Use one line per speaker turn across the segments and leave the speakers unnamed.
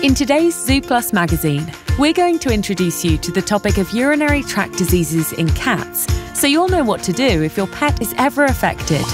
In today's zooplus magazine, we're going to introduce you to the topic of urinary tract diseases in cats, so you'll know what to do if your pet is ever affected.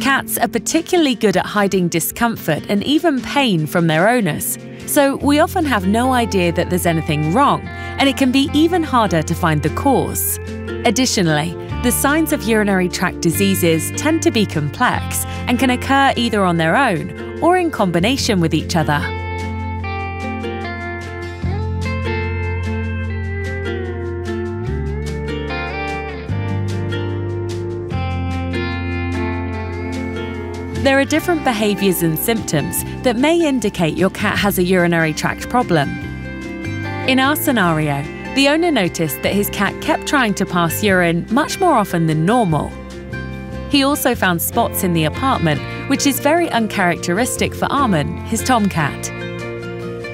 Cats are particularly good at hiding discomfort and even pain from their owners, so we often have no idea that there's anything wrong, and it can be even harder to find the cause. Additionally, the signs of urinary tract diseases tend to be complex and can occur either on their own or in combination with each other. There are different behaviours and symptoms that may indicate your cat has a urinary tract problem. In our scenario, the owner noticed that his cat kept trying to pass urine much more often than normal. He also found spots in the apartment, which is very uncharacteristic for Armin, his tomcat.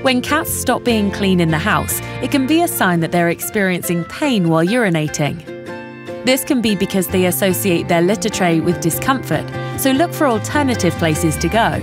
When cats stop being clean in the house, it can be a sign that they're experiencing pain while urinating. This can be because they associate their litter tray with discomfort, so look for alternative places to go.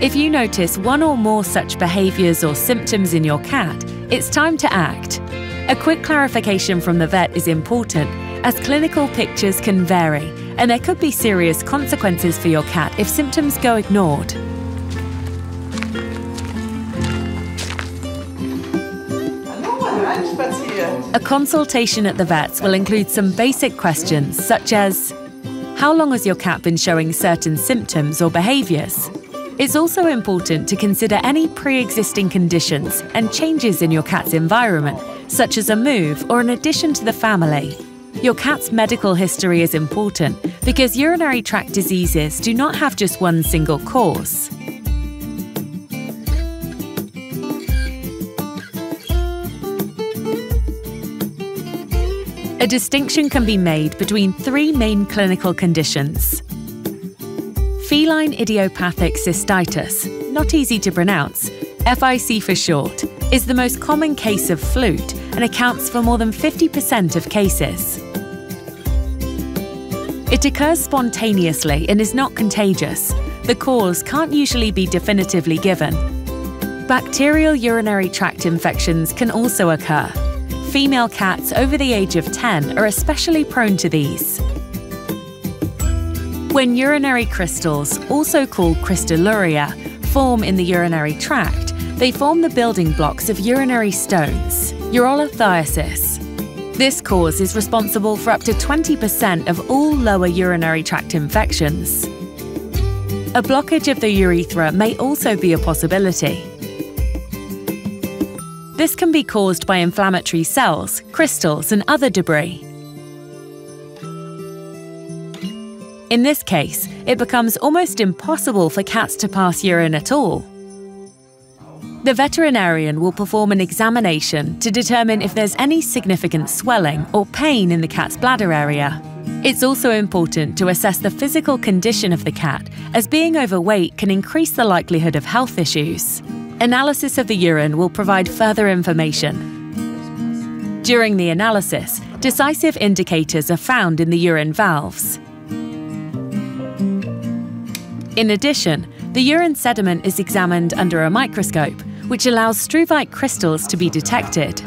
If you notice one or more such behaviours or symptoms in your cat, it's time to act. A quick clarification from the vet is important, as clinical pictures can vary and there could be serious consequences for your cat if symptoms go ignored. A consultation at the vet's will include some basic questions such as How long has your cat been showing certain symptoms or behaviours? It's also important to consider any pre existing conditions and changes in your cat's environment, such as a move or an addition to the family. Your cat's medical history is important because urinary tract diseases do not have just one single cause. A distinction can be made between three main clinical conditions. Feline idiopathic cystitis, not easy to pronounce, FIC for short, is the most common case of FLUTD and accounts for more than 50% of cases. It occurs spontaneously and is not contagious. The cause can't usually be definitively given. Bacterial urinary tract infections can also occur. Female cats over the age of 10 are especially prone to these. When urinary crystals, also called crystalluria, form in the urinary tract, they form the building blocks of urinary stones, urolithiasis. This cause is responsible for up to 20% of all lower urinary tract infections. A blockage of the urethra may also be a possibility. This can be caused by inflammatory cells, crystals, and other debris. In this case, it becomes almost impossible for cats to pass urine at all. The veterinarian will perform an examination to determine if there's any significant swelling or pain in the cat's bladder area. It's also important to assess the physical condition of the cat, as being overweight can increase the likelihood of health issues. Analysis of the urine will provide further information. During the analysis, decisive indicators are found in the urine valves. In addition, the urine sediment is examined under a microscope which allows struvite crystals to be detected.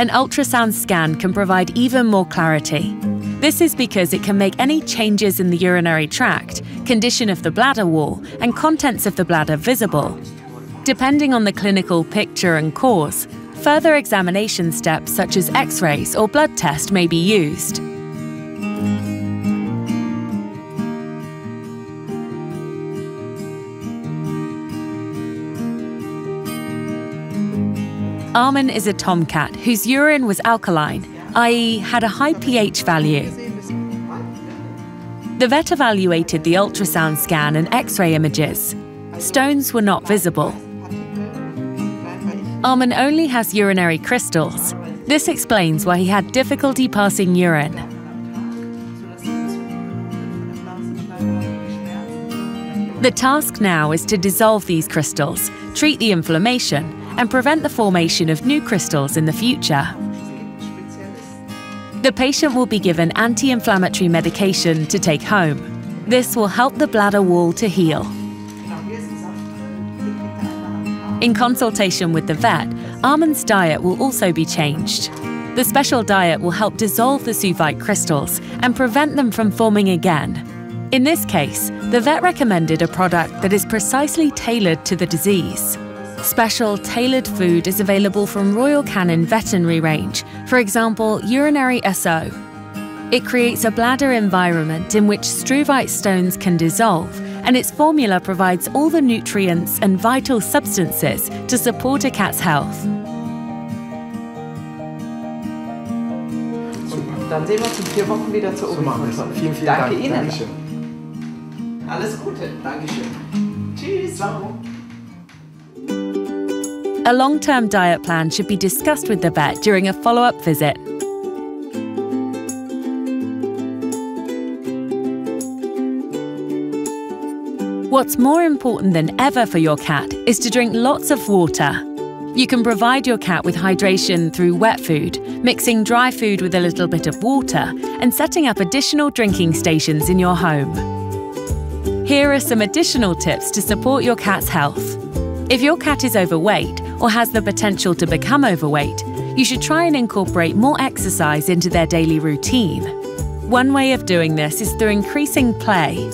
An ultrasound scan can provide even more clarity. This is because it can make any changes in the urinary tract, condition of the bladder wall, and contents of the bladder visible. Depending on the clinical picture and cause, further examination steps such as x rays or blood test may be used. Armin is a tomcat whose urine was alkaline, i.e., had a high pH value. The vet evaluated the ultrasound scan and x ray images. Stones were not visible. Armin only has urinary crystals. This explains why he had difficulty passing urine. The task now is to dissolve these crystals, treat the inflammation, and prevent the formation of new crystals in the future. The patient will be given anti inflammatory medication to take home. This will help the bladder wall to heal. In consultation with the vet, Armin's diet will also be changed. The special diet will help dissolve the struvite crystals and prevent them from forming again. In this case, the vet recommended a product that is precisely tailored to the disease. Special tailored food is available from Royal Canin Veterinary Range, for example, urinary SO. It creates a bladder environment in which struvite stones can dissolve, and its formula provides all the nutrients and vital substances to support a cat's health.
Dann sehen wir uns in vier Wochen wieder zur
So machen wir es.
Obi-Kontrolle.
Vielen, vielen
Danke
Dank.
Ihnen.
Dankeschön.
Alles Gute.
Dankeschön.
Tschüss.
Ciao.
A long term diet plan should be discussed with the vet during a follow up visit. What's more important than ever for your cat is to drink lots of water. You can provide your cat with hydration through wet food, mixing dry food with a little bit of water, and setting up additional drinking stations in your home. Here are some additional tips to support your cat's health. If your cat is overweight or has the potential to become overweight, you should try and incorporate more exercise into their daily routine. One way of doing this is through increasing play.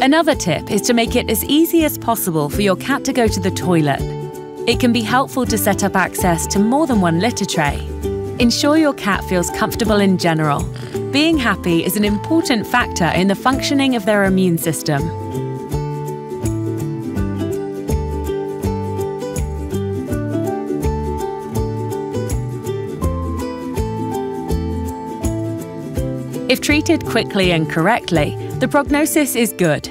Another tip is to make it as easy as possible for your cat to go to the toilet. It can be helpful to set up access to more than one litter tray. Ensure your cat feels comfortable in general. Being happy is an important factor in the functioning of their immune system. If treated quickly and correctly, the prognosis is good.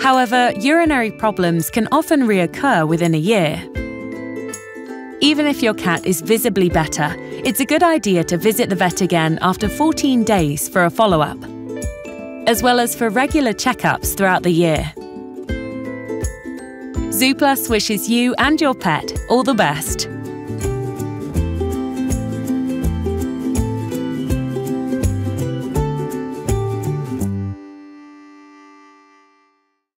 However, urinary problems can often reoccur within a year. Even if your cat is visibly better, it's a good idea to visit the vet again after 14 days for a follow up, as well as for regular checkups throughout the year. Zooplus wishes you and your pet all the best.